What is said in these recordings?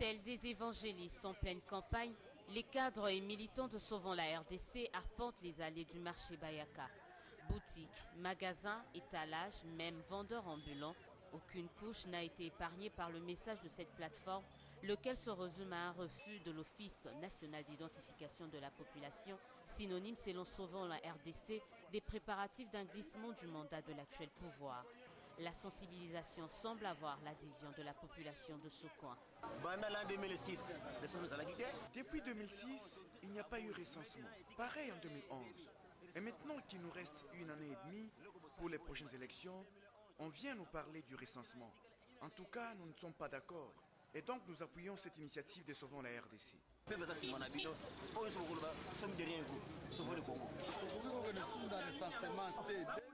Tels des évangélistes en pleine campagne, les cadres et militants de Sauvons la RDC arpentent les allées du marché Bayaka. Boutiques, magasins, étalages, même vendeurs ambulants, aucune couche n'a été épargnée par le message de cette plateforme, lequel se résume à un refus de l'Office national d'identification de la population, synonyme selon Sauvons la RDC des préparatifs d'un glissement du mandat de l'actuel pouvoir. La sensibilisation semble avoir l'adhésion de la population de ce coin. Depuis 2006, il n'y a pas eu recensement. Pareil en 2011. Et maintenant qu'il nous reste une année et demie pour les prochaines élections, on vient nous parler du recensement. En tout cas, nous ne sommes pas d'accord. Et donc nous appuyons cette initiative de Sauvons la RDC.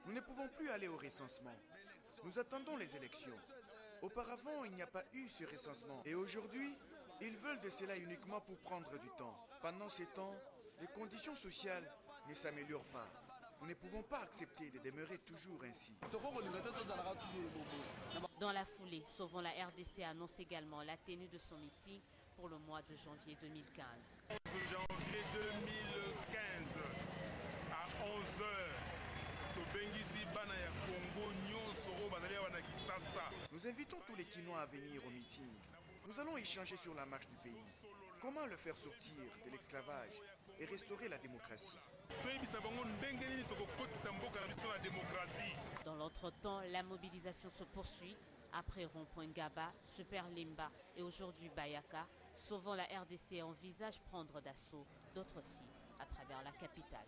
Nous ne pouvons plus aller au recensement. Nous attendons les élections. Auparavant, il n'y a pas eu ce recensement. Et aujourd'hui, ils veulent de cela uniquement pour prendre du temps. Pendant ces temps, les conditions sociales ne s'améliorent pas. Nous ne pouvons pas accepter de demeurer toujours ainsi. Dans la foulée, Sauvons la RDC annonce également la tenue de son meeting pour le mois de janvier 2015. Janvier 2015 à 11h. Nous invitons tous les Quinois à venir au meeting. Nous allons échanger sur la marche du pays. Comment le faire sortir de l'esclavage et restaurer la démocratie Dans l'entretemps, la mobilisation se poursuit. Après Rond-Point Gaba, Super Limba et aujourd'hui Bayaka, sauvant la RDC envisage prendre d'assaut d'autres sites à travers la capitale.